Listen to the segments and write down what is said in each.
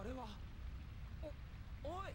あれは。おおい。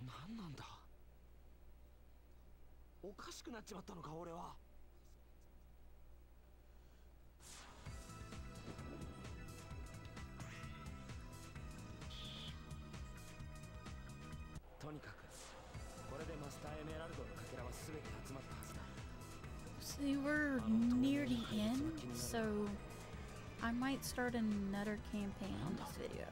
何なんだ。おかしくなっちまったのか俺は。We're near the end, so I might start another campaign on this video.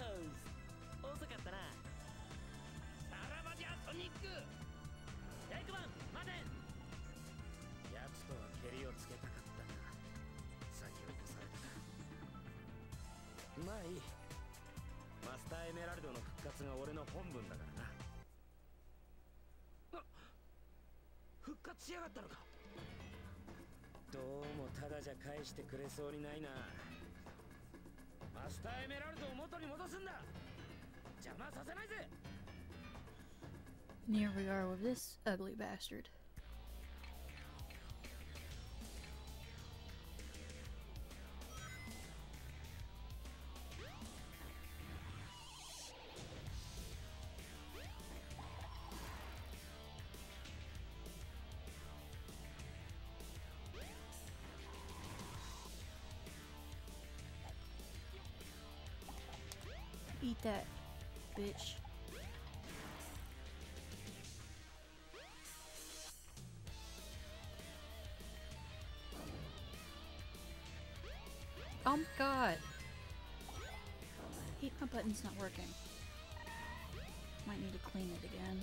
コーズ遅かったな。さらばじゃソニックエクマン待て奴とは蹴りをつけたかったが先を越されたまあいい。マスターエメラルドの復活が俺の本分だからな。あ復活しやがったのか。どうもただじゃ返してくれそうにないなマスターエメラルドを元に戻すんだ邪魔させないぜ And here we are with this ugly bastard. Eat that, bitch. Oh my god! Hate my button's not working. Might need to clean it again.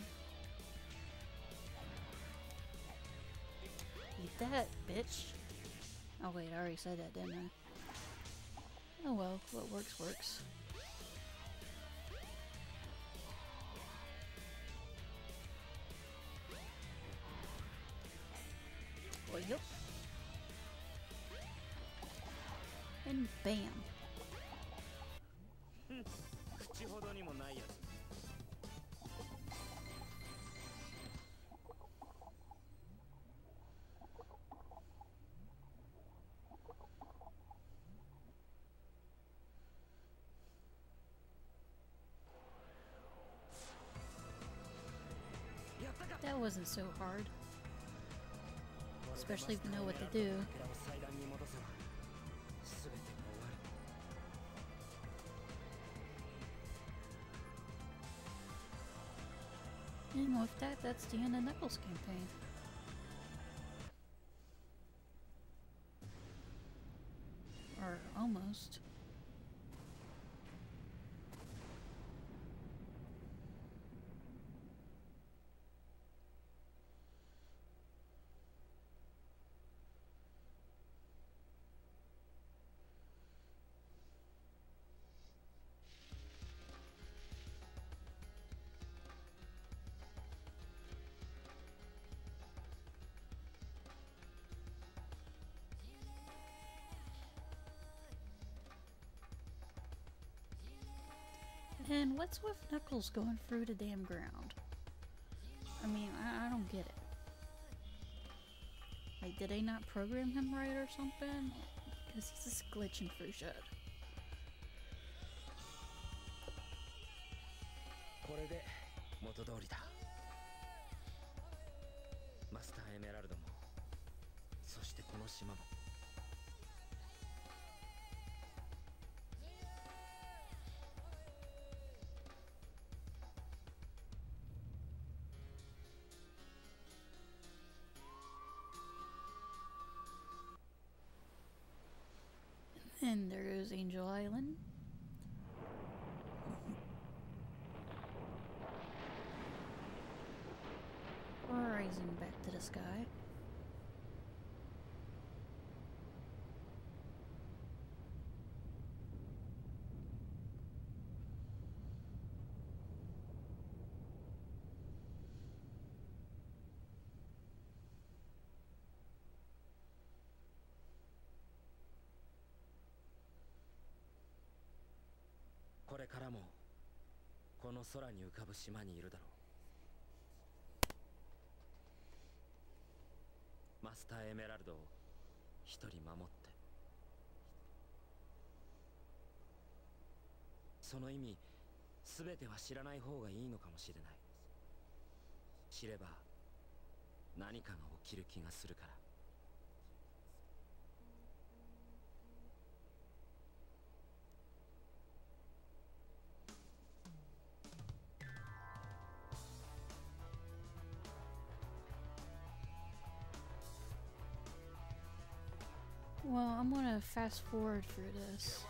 Eat that, bitch! Oh wait, I already said that, didn't I? Oh well, what works works. and bam. That wasn't so hard. Especially if you know what to do. That, that's the of Knuckles' campaign. Or almost. And what's with Knuckles going through the damn ground? I mean, I, I don't get it. Like, did they not program him right or something? Because he's just glitching through shit. これで元通りだマスターエメラルドもそしてこの島も And there goes Angel Island. Rising back to the sky.「これからもこの空に浮かぶ島にいるだろう。マスターエメラルドを一人守って。その意味全ては知らない方がいいのかもしれない。知れば何かが起きる気がするから。Well, I'm gonna fast forward through this.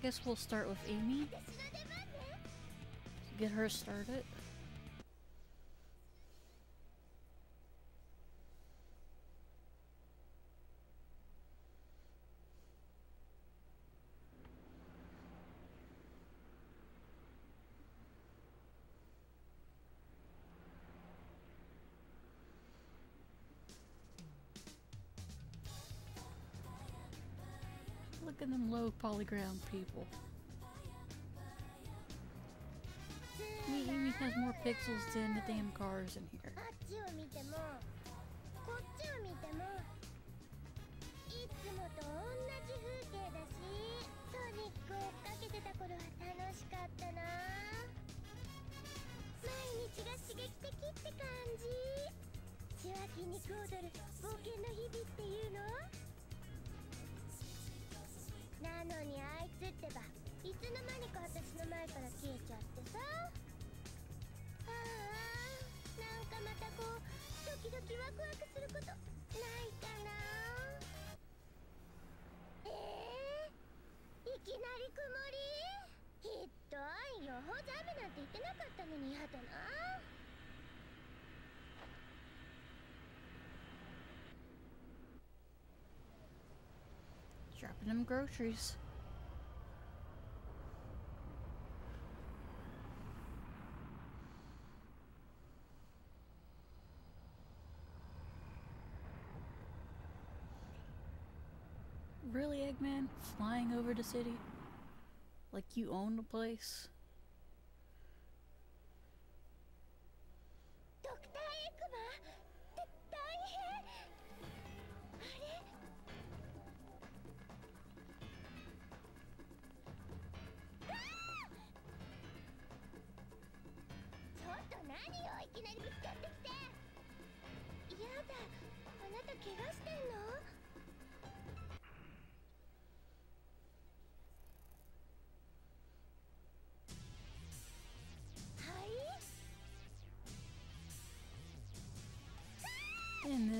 I guess we'll start with Amy. Get her started. At them low polygram people. Me, has more pixels than the damn cars in here. なのにあいつってばいつの間にか私の前から消えちゃってさ。ああなんかまたこう時々ワクワクすることないかな。えー、いきなり曇り？ひどいよ。ほざめなんて言ってなかったのにやだな。Dropping them groceries. Really, Eggman? Flying over the city? Like you own the place?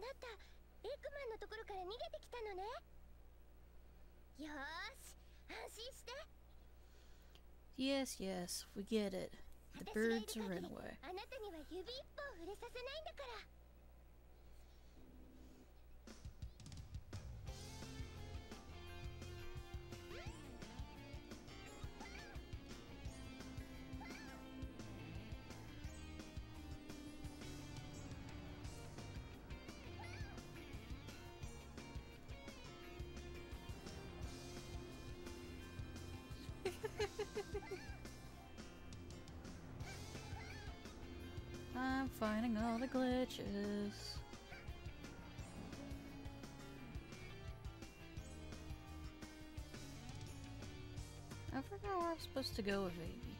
なたエッグマンのところから逃げてきたのねよし安心して Yes, yes, we get it. The birds are in way. あなたには指一本触れさせないんだから。I'm finding all the glitches. I forgot where I'm supposed to go with Amy.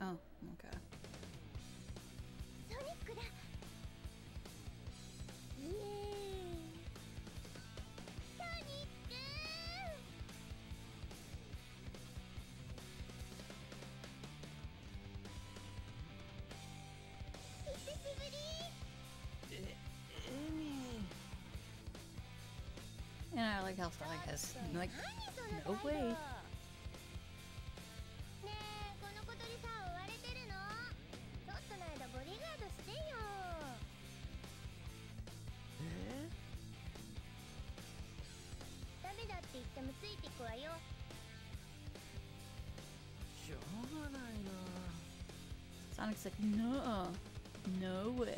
Oh, okay. like how Frog has like no way. Sonic's like, no, no way.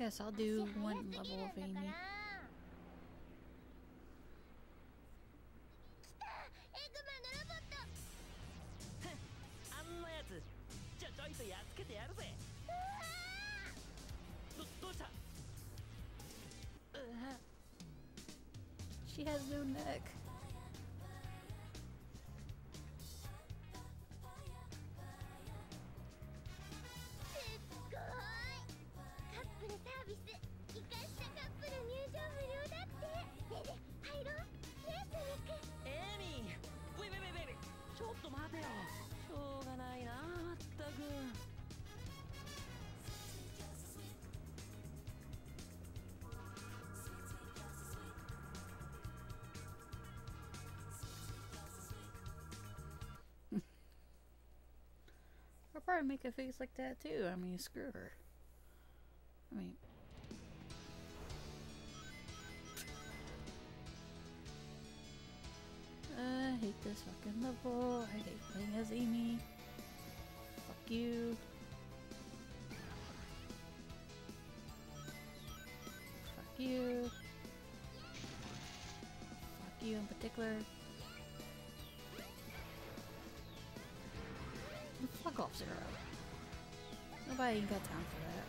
Yes, I'll do one level of Amy. She has no neck. Make a face like that too. I mean, screw her. I mean, I hate this fucking level. I hate playing as Amy. Fuck you. Fuck you. Fuck you in particular. Zero. Nobody got time for that.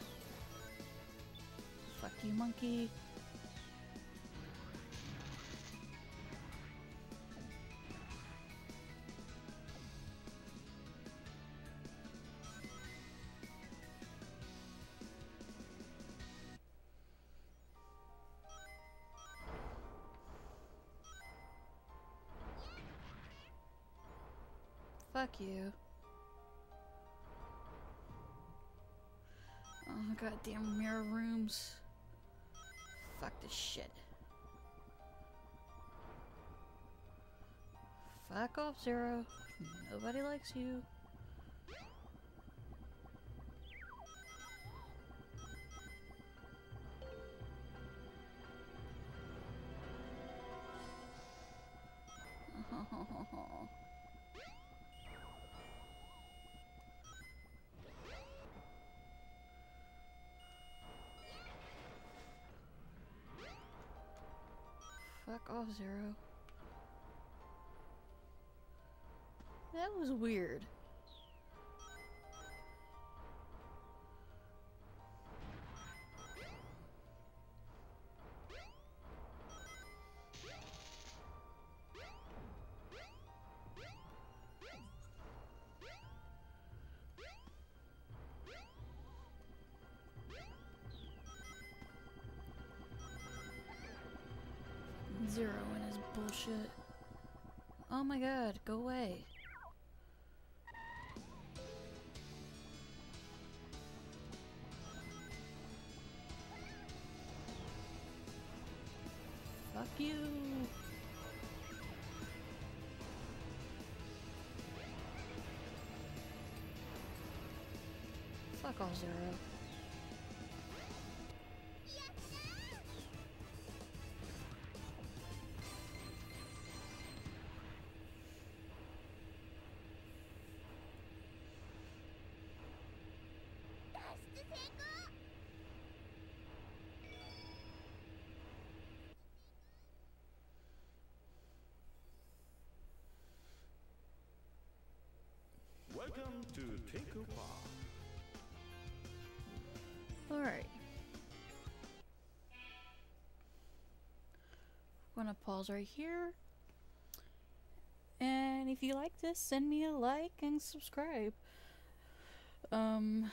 Fuck you, monkey. Fuck you. Goddamn mirror rooms. Fuck this shit. Fuck off, Zero. Nobody likes you. Fuck off, Zero. That was weird. Zero in his bullshit. Oh my god, go away. Fuck you. Fuck all Zero. To. Alright. I'm gonna pause right here. And if you like this, send me a like and subscribe. Um,